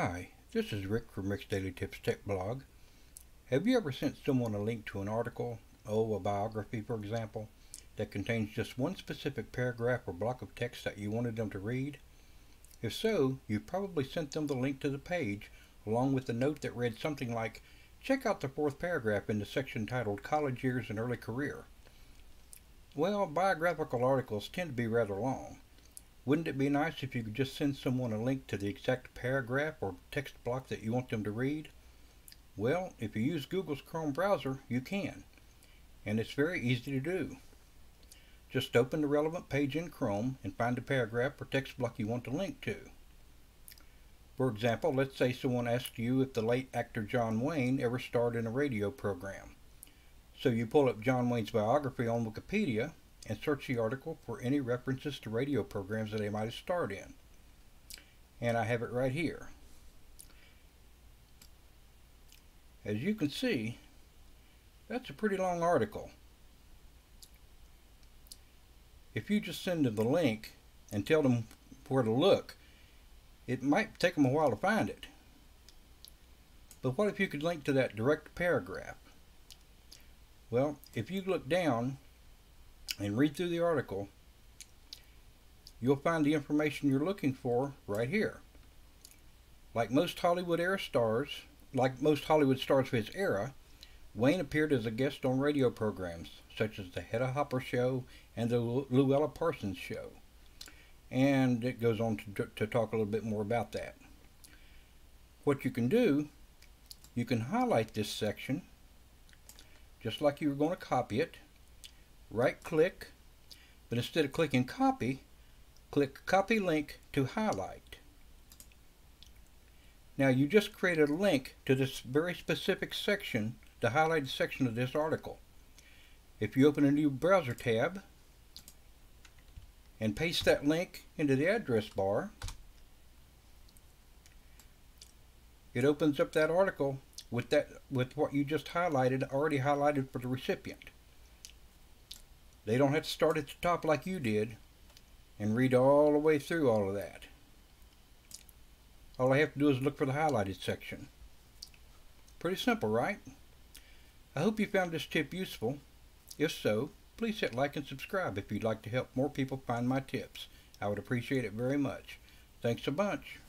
Hi, this is Rick from Rick's Daily Tips Tech Blog. Have you ever sent someone a link to an article, oh, a biography for example, that contains just one specific paragraph or block of text that you wanted them to read? If so, you probably sent them the link to the page along with a note that read something like, check out the fourth paragraph in the section titled College Years and Early Career. Well, biographical articles tend to be rather long. Wouldn't it be nice if you could just send someone a link to the exact paragraph or text block that you want them to read? Well, if you use Google's Chrome browser, you can. And it's very easy to do. Just open the relevant page in Chrome and find the paragraph or text block you want to link to. For example, let's say someone asks you if the late actor John Wayne ever starred in a radio program. So you pull up John Wayne's biography on Wikipedia and search the article for any references to radio programs that they might have starred in. And I have it right here. As you can see, that's a pretty long article. If you just send them the link and tell them where to look, it might take them a while to find it. But what if you could link to that direct paragraph? Well, if you look down and read through the article, you'll find the information you're looking for right here. Like most Hollywood era stars, like most Hollywood stars of his era, Wayne appeared as a guest on radio programs such as the Hedda Hopper Show and the Louella Parsons Show. And it goes on to, to talk a little bit more about that. What you can do, you can highlight this section just like you were going to copy it right click, but instead of clicking copy, click copy link to highlight. Now you just created a link to this very specific section, the highlighted section of this article. If you open a new browser tab and paste that link into the address bar, it opens up that article with that with what you just highlighted already highlighted for the recipient. They don't have to start at the top like you did and read all the way through all of that. All I have to do is look for the highlighted section. Pretty simple, right? I hope you found this tip useful. If so, please hit like and subscribe if you'd like to help more people find my tips. I would appreciate it very much. Thanks a bunch.